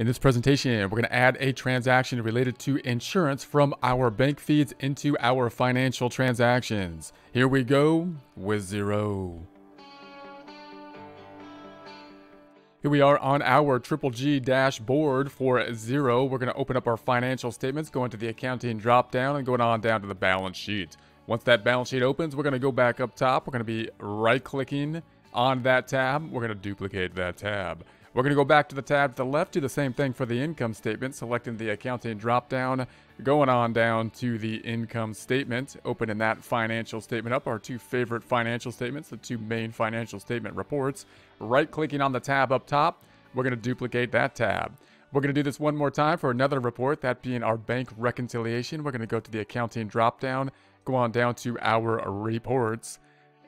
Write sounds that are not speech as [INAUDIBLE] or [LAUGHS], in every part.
In this presentation, we're going to add a transaction related to insurance from our bank feeds into our financial transactions. Here we go with Xero. Here we are on our Triple G dashboard for Xero. We're going to open up our financial statements, go into the accounting drop down, and going on down to the balance sheet. Once that balance sheet opens, we're going to go back up top. We're going to be right clicking on that tab. We're going to duplicate that tab. We're going to go back to the tab to the left, do the same thing for the income statement, selecting the accounting dropdown, going on down to the income statement, opening that financial statement up, our two favorite financial statements, the two main financial statement reports. Right clicking on the tab up top, we're going to duplicate that tab. We're going to do this one more time for another report, that being our bank reconciliation. We're going to go to the accounting dropdown, go on down to our reports.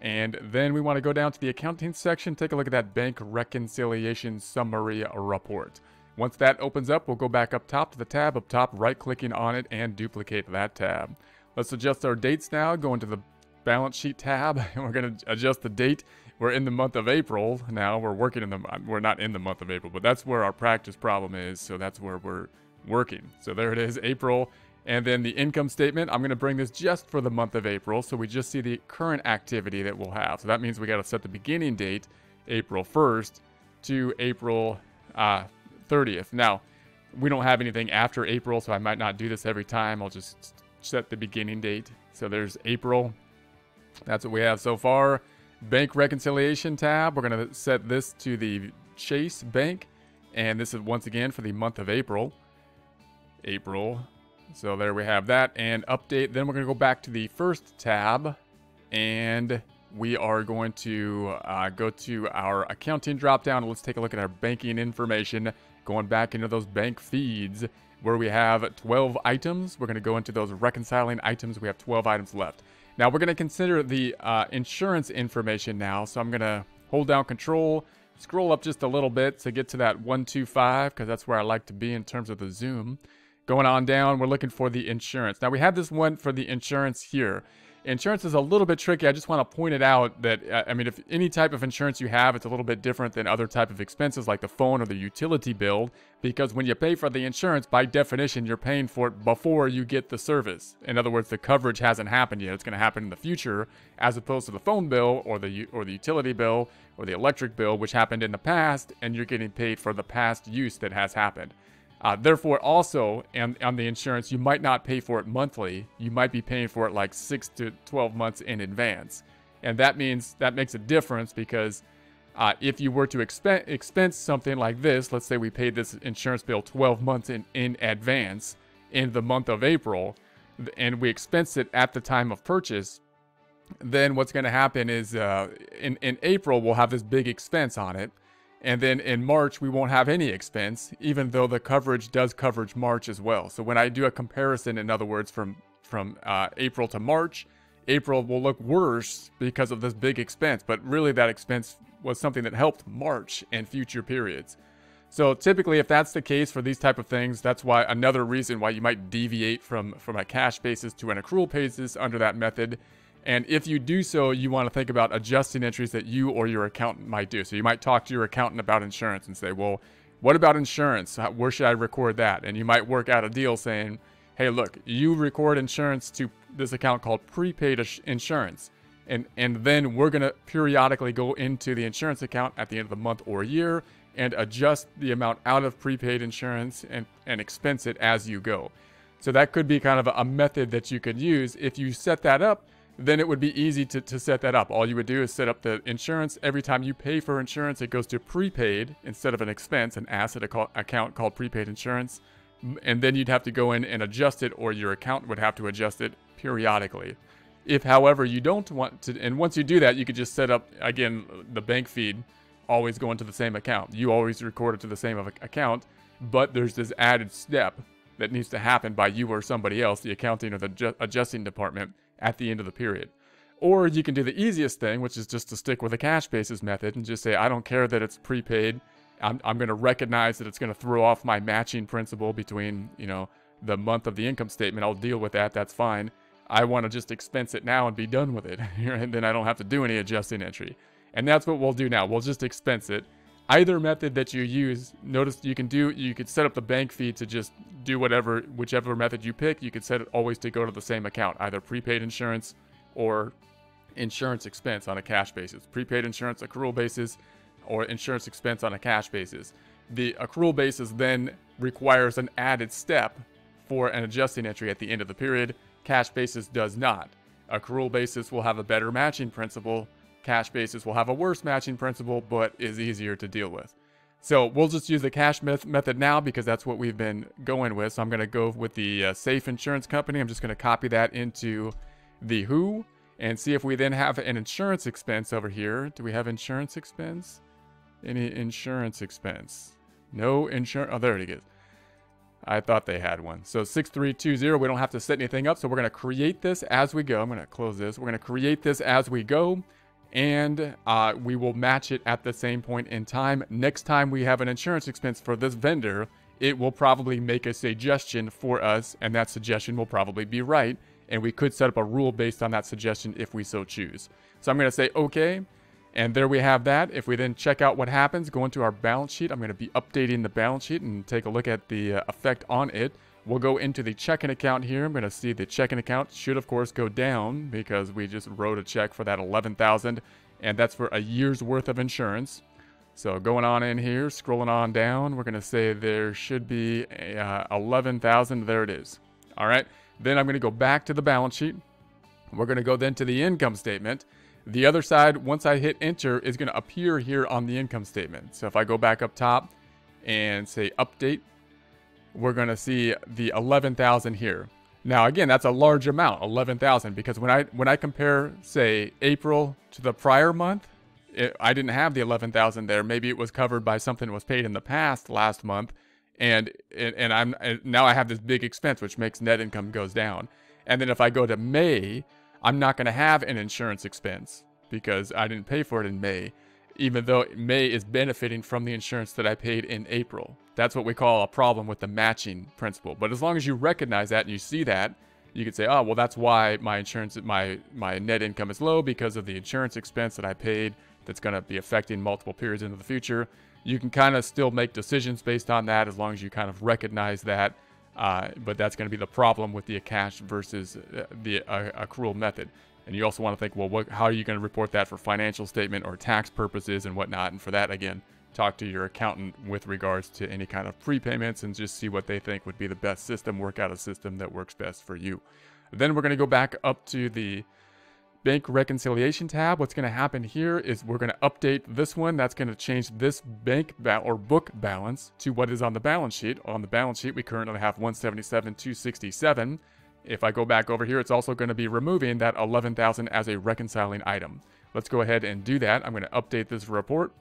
And then we want to go down to the accounting section, take a look at that bank reconciliation summary report. Once that opens up, we'll go back up top to the tab up top, right clicking on it and duplicate that tab. Let's adjust our dates now, go into the balance sheet tab, and [LAUGHS] we're going to adjust the date. We're in the month of April now. We're working in the, we're not in the month of April, but that's where our practice problem is. So that's where we're working. So there it is, April and then the income statement, I'm going to bring this just for the month of April. So we just see the current activity that we'll have. So that means we got to set the beginning date, April 1st, to April uh, 30th. Now, we don't have anything after April, so I might not do this every time. I'll just set the beginning date. So there's April. That's what we have so far. Bank reconciliation tab. We're going to set this to the Chase Bank. And this is once again for the month of April. April so there we have that and update. Then we're going to go back to the first tab and we are going to uh, go to our accounting dropdown. Let's take a look at our banking information. Going back into those bank feeds where we have 12 items. We're going to go into those reconciling items. We have 12 items left. Now we're going to consider the uh, insurance information now. So I'm going to hold down control, scroll up just a little bit to get to that 125 because that's where I like to be in terms of the zoom. Going on down, we're looking for the insurance. Now we have this one for the insurance here. Insurance is a little bit tricky. I just want to point it out that, uh, I mean, if any type of insurance you have, it's a little bit different than other type of expenses like the phone or the utility bill, because when you pay for the insurance, by definition, you're paying for it before you get the service. In other words, the coverage hasn't happened yet. It's going to happen in the future, as opposed to the phone bill or the, or the utility bill or the electric bill, which happened in the past, and you're getting paid for the past use that has happened. Uh, therefore, also on, on the insurance, you might not pay for it monthly. You might be paying for it like six to 12 months in advance. And that means that makes a difference because uh, if you were to expen- expense something like this, let's say we paid this insurance bill 12 months in, in advance in the month of April, and we expense it at the time of purchase, then what's going to happen is uh, in, in April, we'll have this big expense on it. And then in March, we won't have any expense, even though the coverage does coverage March as well. So when I do a comparison, in other words, from, from uh, April to March, April will look worse because of this big expense. But really, that expense was something that helped March and future periods. So typically, if that's the case for these type of things, that's why another reason why you might deviate from, from a cash basis to an accrual basis under that method and if you do so, you want to think about adjusting entries that you or your accountant might do. So you might talk to your accountant about insurance and say, well, what about insurance? Where should I record that? And you might work out a deal saying, hey, look, you record insurance to this account called prepaid insurance. And, and then we're going to periodically go into the insurance account at the end of the month or year and adjust the amount out of prepaid insurance and, and expense it as you go. So that could be kind of a, a method that you could use. If you set that up, then it would be easy to, to set that up. All you would do is set up the insurance. Every time you pay for insurance, it goes to prepaid instead of an expense, an asset account called prepaid insurance. And then you'd have to go in and adjust it, or your accountant would have to adjust it periodically. If, however, you don't want to, and once you do that, you could just set up, again, the bank feed always going to the same account. You always record it to the same account, but there's this added step that needs to happen by you or somebody else, the accounting or the adjusting department, at the end of the period. Or you can do the easiest thing, which is just to stick with a cash basis method and just say, I don't care that it's prepaid. I'm, I'm going to recognize that it's going to throw off my matching principle between, you know, the month of the income statement. I'll deal with that. That's fine. I want to just expense it now and be done with it. [LAUGHS] and then I don't have to do any adjusting entry. And that's what we'll do now. We'll just expense it. Either method that you use, notice you can do, you could set up the bank fee to just do whatever, whichever method you pick. You could set it always to go to the same account, either prepaid insurance or insurance expense on a cash basis. Prepaid insurance accrual basis or insurance expense on a cash basis. The accrual basis then requires an added step for an adjusting entry at the end of the period. Cash basis does not. Accrual basis will have a better matching principle. Cash basis will have a worse matching principle, but is easier to deal with. So we'll just use the cash method now because that's what we've been going with. So I'm going to go with the uh, Safe Insurance Company. I'm just going to copy that into the Who and see if we then have an insurance expense over here. Do we have insurance expense? Any insurance expense? No insurance. Oh, there it is. I thought they had one. So 6320, we don't have to set anything up. So we're going to create this as we go. I'm going to close this. We're going to create this as we go. And uh, we will match it at the same point in time. Next time we have an insurance expense for this vendor, it will probably make a suggestion for us. And that suggestion will probably be right. And we could set up a rule based on that suggestion if we so choose. So I'm going to say, okay. And there we have that. If we then check out what happens, go into our balance sheet. I'm going to be updating the balance sheet and take a look at the uh, effect on it. We'll go into the checking account here. I'm going to see the checking account should, of course, go down because we just wrote a check for that 11000 and that's for a year's worth of insurance. So going on in here, scrolling on down, we're going to say there should be uh, 11,000. There it is. All right. Then I'm going to go back to the balance sheet. We're going to go then to the income statement. The other side, once I hit enter, is going to appear here on the income statement. So if I go back up top and say update, we're going to see the 11,000 here. Now again, that's a large amount, 11,000, because when I when I compare, say, April to the prior month, it, I didn't have the 11,000 there. Maybe it was covered by something that was paid in the past last month, and and, and I'm and now I have this big expense, which makes net income goes down. And then if I go to May, I'm not going to have an insurance expense because I didn't pay for it in May, even though May is benefiting from the insurance that I paid in April. That's what we call a problem with the matching principle. But as long as you recognize that and you see that, you could say, oh, well, that's why my insurance, my, my net income is low because of the insurance expense that I paid that's going to be affecting multiple periods into the future. You can kind of still make decisions based on that as long as you kind of recognize that uh, but that's going to be the problem with the cash versus uh, the uh, accrual method. And you also want to think, well, what, how are you going to report that for financial statement or tax purposes and whatnot? And for that, again, talk to your accountant with regards to any kind of prepayments and just see what they think would be the best system, work out a system that works best for you. Then we're going to go back up to the bank reconciliation tab, what's going to happen here is we're going to update this one. That's going to change this bank or book balance to what is on the balance sheet. On the balance sheet, we currently have 177,267. If I go back over here, it's also going to be removing that 11,000 as a reconciling item. Let's go ahead and do that. I'm going to update this report.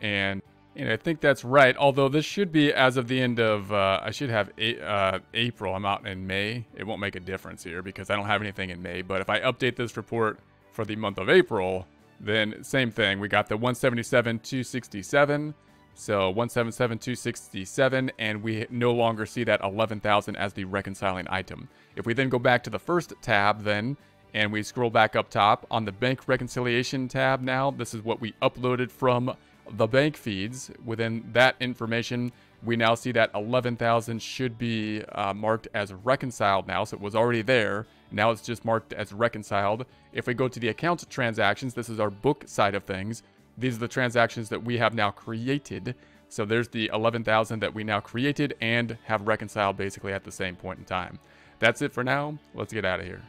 And and I think that's right. Although this should be as of the end of, uh, I should have a, uh, April. I'm out in May. It won't make a difference here because I don't have anything in May. But if I update this report for the month of April, then same thing. We got the 177, 267. So 177, 267, and we no longer see that 11,000 as the reconciling item. If we then go back to the first tab then, and we scroll back up top on the bank reconciliation tab now, this is what we uploaded from the bank feeds, within that information, we now see that 11,000 should be uh, marked as reconciled now. So it was already there. Now it's just marked as reconciled. If we go to the account transactions, this is our book side of things. These are the transactions that we have now created. So there's the 11,000 that we now created and have reconciled basically at the same point in time. That's it for now. Let's get out of here.